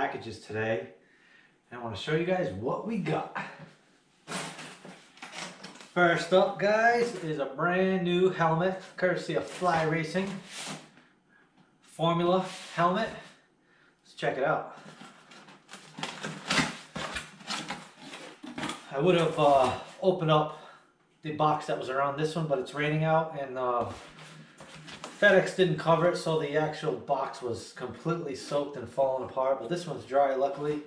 packages today and I want to show you guys what we got. First up guys is a brand new helmet courtesy of Fly Racing. Formula helmet. Let's check it out. I would have uh, opened up the box that was around this one but it's raining out and uh, FedEx didn't cover it, so the actual box was completely soaked and falling apart. But this one's dry, luckily.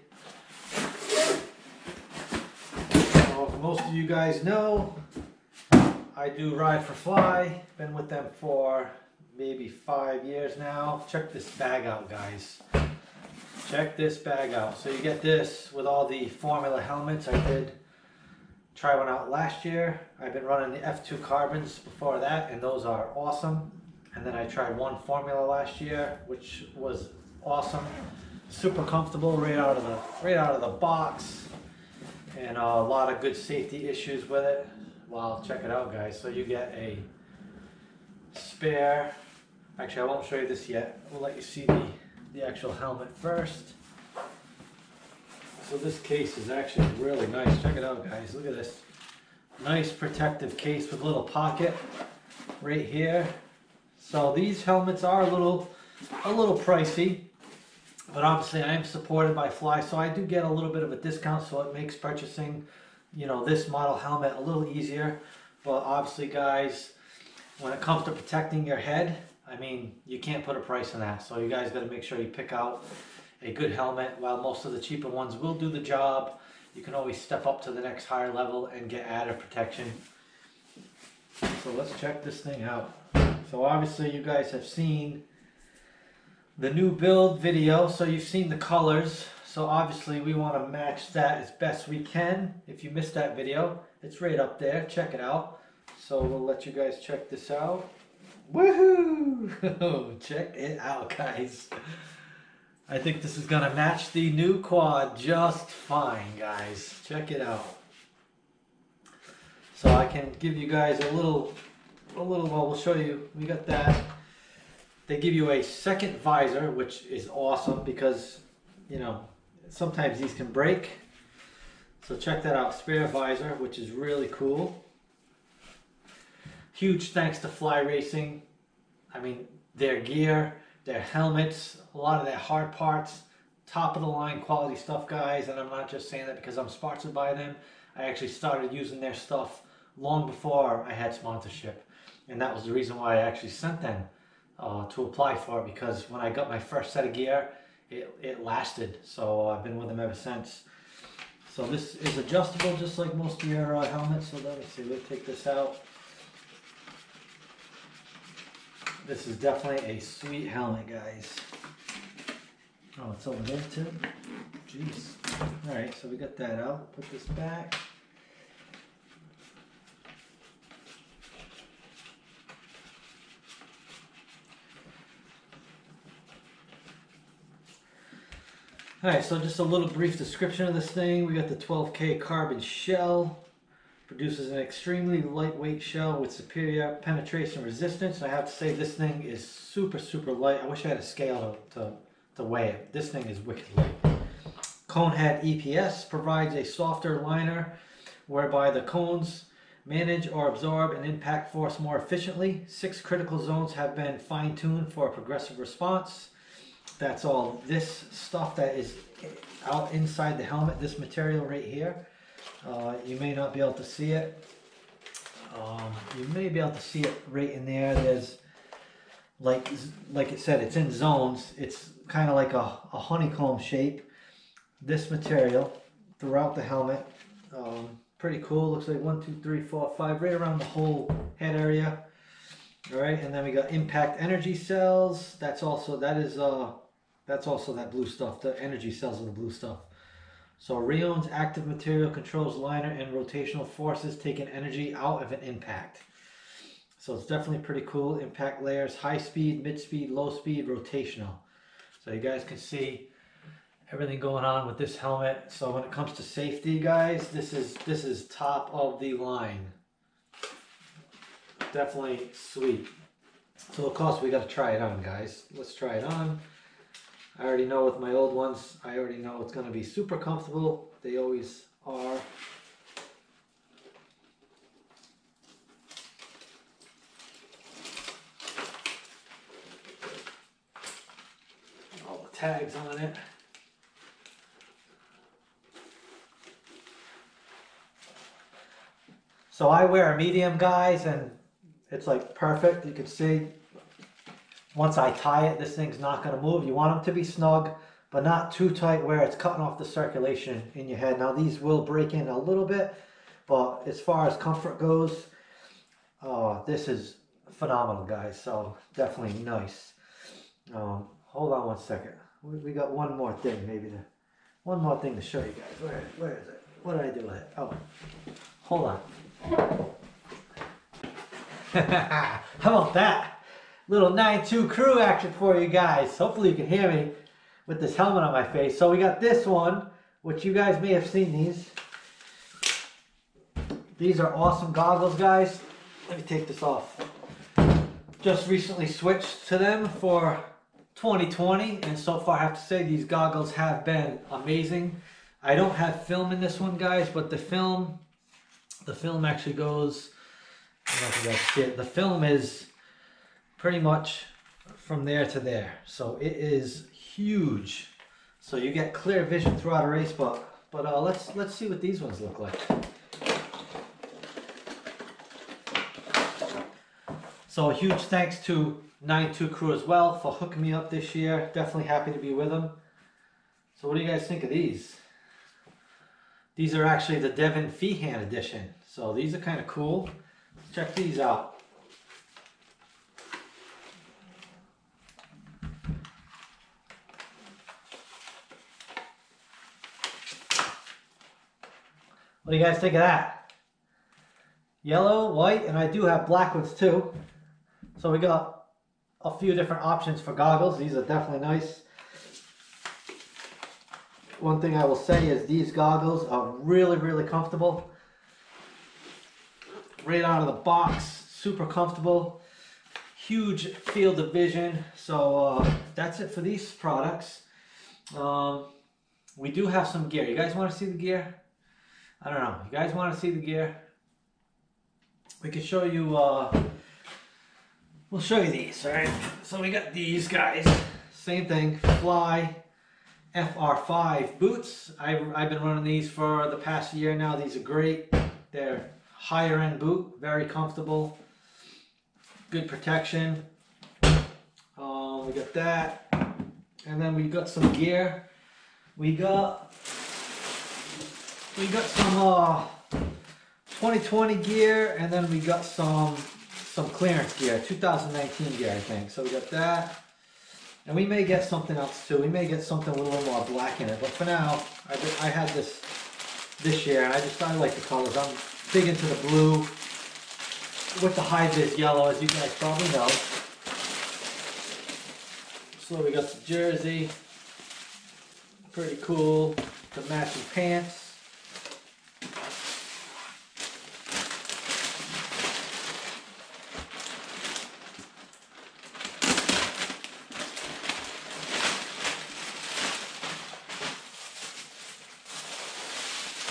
Most of you guys know, I do ride for Fly. Been with them for maybe five years now. Check this bag out, guys. Check this bag out. So you get this with all the Formula helmets. I did try one out last year. I've been running the F2 carbons before that, and those are awesome. And then I tried one formula last year, which was awesome. Super comfortable right out of the right out of the box. And a lot of good safety issues with it. Well, check it out guys. So you get a spare. Actually, I won't show you this yet. We'll let you see the, the actual helmet first. So this case is actually really nice. Check it out guys. Look at this. Nice protective case with a little pocket right here. So these helmets are a little, a little pricey, but obviously I am supported by Fly, so I do get a little bit of a discount, so it makes purchasing, you know, this model helmet a little easier. But obviously, guys, when it comes to protecting your head, I mean, you can't put a price on that. So you guys got to make sure you pick out a good helmet. While most of the cheaper ones will do the job, you can always step up to the next higher level and get added protection. So let's check this thing out. So obviously you guys have seen the new build video, so you've seen the colors. So obviously we want to match that as best we can. If you missed that video, it's right up there. Check it out. So we'll let you guys check this out. Woohoo! check it out, guys. I think this is going to match the new quad just fine, guys. Check it out. So I can give you guys a little a little, well, we'll show you. We got that. They give you a second visor, which is awesome because, you know, sometimes these can break. So check that out, spare visor, which is really cool. Huge thanks to Fly Racing. I mean, their gear, their helmets, a lot of their hard parts, top of the line quality stuff, guys. And I'm not just saying that because I'm sponsored by them. I actually started using their stuff long before I had sponsorship and that was the reason why I actually sent them uh, to apply for it because when I got my first set of gear, it, it lasted. So I've been with them ever since. So this is adjustable just like most of your uh, helmets. So let me see, let's take this out. This is definitely a sweet helmet, guys. Oh, it's over there too? Jeez. All right, so we got that out. Put this back. Alright, so just a little brief description of this thing. We got the 12K carbon shell, Produces an extremely lightweight shell with superior penetration resistance. And I have to say this thing is super, super light. I wish I had a scale to, to, to weigh it. This thing is wicked light. Conehead EPS provides a softer liner whereby the cones manage or absorb an impact force more efficiently. Six critical zones have been fine-tuned for a progressive response. That's all this stuff that is out inside the helmet, this material right here. Uh, you may not be able to see it. Um, you may be able to see it right in there. There's like like it said, it's in zones. It's kind of like a, a honeycomb shape. This material throughout the helmet. Um, pretty cool. Looks like one, two, three, four, five, right around the whole head area. All right, and then we got impact energy cells. That's also that is uh that's also that blue stuff. The energy cells of the blue stuff. So Rheon's active material controls liner and rotational forces, taking energy out of an impact. So it's definitely pretty cool. Impact layers, high speed, mid speed, low speed, rotational. So you guys can see everything going on with this helmet. So when it comes to safety, guys, this is this is top of the line. Definitely sweet. So of course we got to try it on, guys. Let's try it on. I already know with my old ones, I already know it's going to be super comfortable. They always are. All the tags on it. So I wear a medium guys and it's like perfect. You can see once I tie it, this thing's not going to move. You want them to be snug, but not too tight where it's cutting off the circulation in your head. Now these will break in a little bit, but as far as comfort goes, uh, this is phenomenal, guys. So definitely nice. Um, hold on one second. We, we got one more thing, maybe the one more thing to show you guys. Where, where is it? What did I do with it? Oh, hold on. How about that? Little 9-2 crew action for you guys. Hopefully you can hear me with this helmet on my face. So we got this one, which you guys may have seen these. These are awesome goggles, guys. Let me take this off. Just recently switched to them for 2020, and so far I have to say these goggles have been amazing. I don't have film in this one, guys, but the film, the film actually goes, the film is pretty much from there to there. So it is huge. So you get clear vision throughout a race, but but uh, let's let's see what these ones look like. So huge thanks to 9-2 Crew as well for hooking me up this year. Definitely happy to be with them. So what do you guys think of these? These are actually the Devin Feehan edition. So these are kind of cool. Check these out. What do you guys think of that? Yellow, white, and I do have black ones too. So we got a few different options for goggles. These are definitely nice. One thing I will say is these goggles are really, really comfortable. Right out of the box, super comfortable. Huge field of vision. So uh, that's it for these products. Um, we do have some gear. You guys want to see the gear? I don't know. You guys want to see the gear? We can show you, uh, we'll show you these, all right? So we got these guys. Same thing, Fly FR5 boots. I've, I've been running these for the past year now. These are great. They're higher end boot, very comfortable, good protection. Um, we got that. And then we got some gear. We got we got some uh, 2020 gear, and then we got some some clearance gear, 2019 gear, I think. So we got that. And we may get something else too. We may get something with a little more black in it. But for now, I, I had this this year, and I just I like the colors. I'm big into the blue with the high vis yellow, as you guys probably know. So we got the jersey, pretty cool. The matching pants.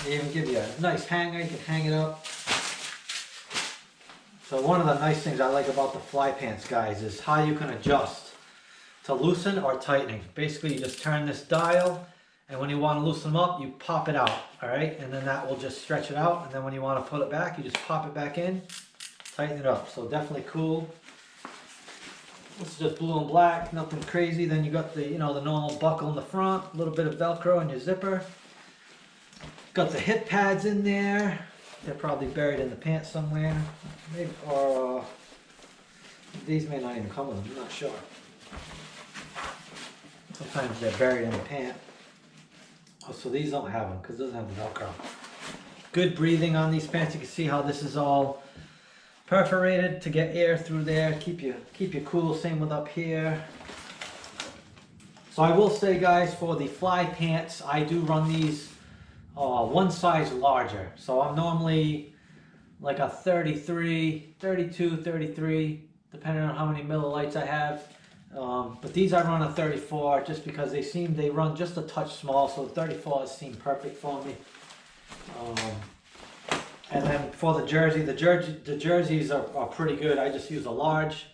They even give you a nice hanger, you can hang it up. So one of the nice things I like about the fly pants guys is how you can adjust to loosen or tightening. Basically you just turn this dial and when you want to loosen them up you pop it out, alright? And then that will just stretch it out and then when you want to put it back you just pop it back in, tighten it up. So definitely cool. This is just blue and black, nothing crazy. Then you got the, you know, the normal buckle in the front, a little bit of Velcro in your zipper. Got the hip pads in there. They're probably buried in the pants somewhere. Maybe, or uh, these may not even come with them. I'm not sure. Sometimes they're buried in the pant. Oh, so these don't have them because it doesn't have the Velcro. Good breathing on these pants. You can see how this is all perforated to get air through there. Keep you keep you cool. Same with up here. So I will say, guys, for the fly pants, I do run these uh, one size larger. So I'm normally like a 33, 32, 33, depending on how many Miller Lites I have. Um, but these I run a 34 just because they seem, they run just a touch small. So the 34 seem perfect for me. Um, and then for the jersey, the jersey, the jerseys are, are pretty good. I just use a large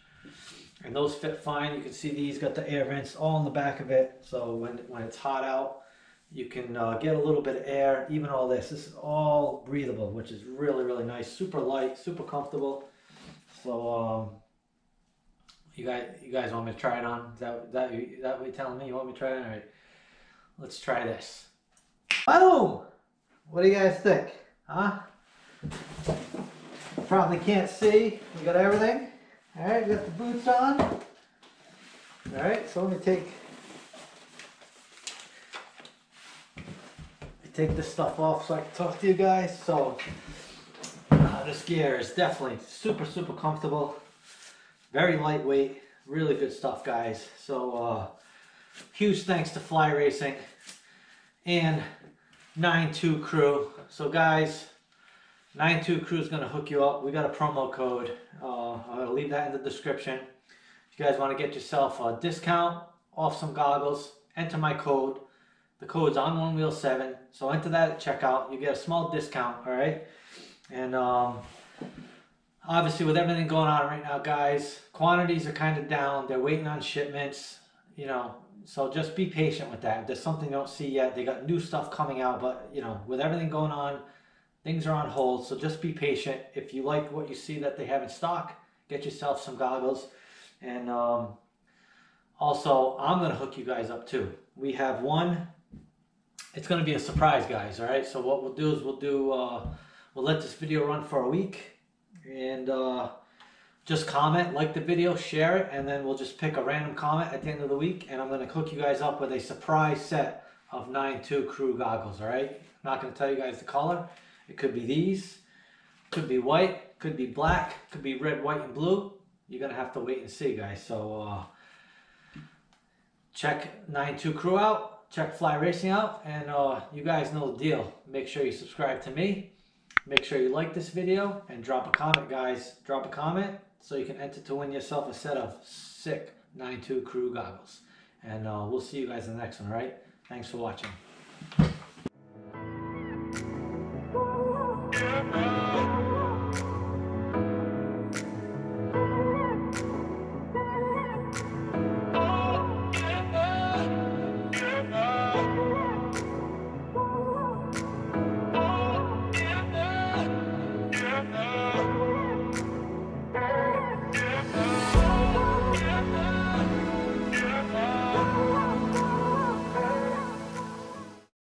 and those fit fine. You can see these got the air vents all in the back of it. So when, when it's hot out, you can uh, get a little bit of air, even all this. This is all breathable, which is really, really nice. Super light, super comfortable. So, um, you guys, you guys want me to try it on? Is that, that, that what you're telling me? You want me to try it? All right. Let's try this. Boom! What do you guys think? Huh? Probably can't see. We got everything. All right, we got the boots on. All right, so let me take take this stuff off so I can talk to you guys. So uh, this gear is definitely super, super comfortable. Very lightweight. Really good stuff, guys. So uh, huge thanks to Fly Racing and 92 Crew. So guys, 92 Crew is going to hook you up. We got a promo code. Uh, I'll leave that in the description. If you guys want to get yourself a discount off some goggles, enter my code the code's on One Wheel 7. So enter that at checkout. You get a small discount, all right? And um, obviously with everything going on right now, guys, quantities are kind of down. They're waiting on shipments, you know. So just be patient with that. If there's something you don't see yet, they got new stuff coming out. But, you know, with everything going on, things are on hold. So just be patient. If you like what you see that they have in stock, get yourself some goggles. And um, also, I'm to hook you guys up too. We have one it's going to be a surprise, guys. All right. So what we'll do is we'll do uh, we'll let this video run for a week, and uh, just comment, like the video, share it, and then we'll just pick a random comment at the end of the week, and I'm going to hook you guys up with a surprise set of 9.2 crew goggles. All right. I'm not going to tell you guys the color. It could be these. Could be white. Could be black. Could be red, white, and blue. You're going to have to wait and see, guys. So uh, check 9.2 crew out check Fly Racing out, and uh, you guys know the deal. Make sure you subscribe to me. Make sure you like this video and drop a comment, guys. Drop a comment so you can enter to win yourself a set of sick 92 Crew goggles. And uh, we'll see you guys in the next one, all right? Thanks for watching.